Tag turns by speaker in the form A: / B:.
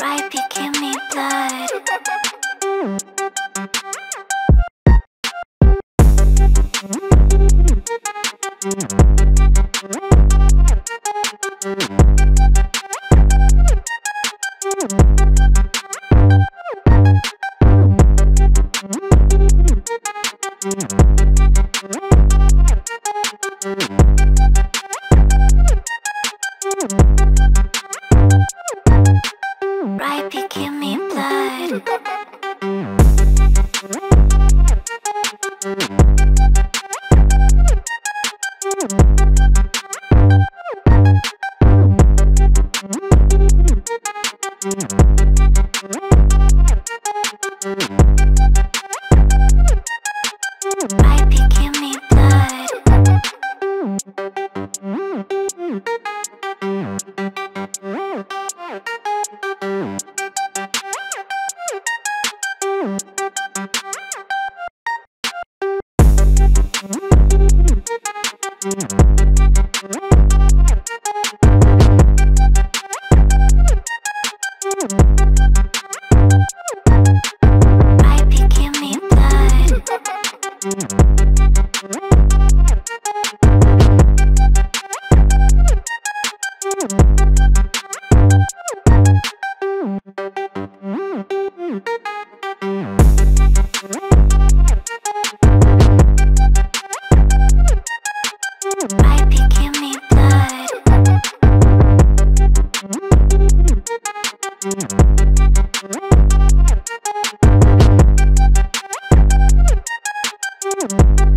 A: Right, me blood. Me blood. Right, give me blood. Mm-hmm. Right, be giving blood. Thank you.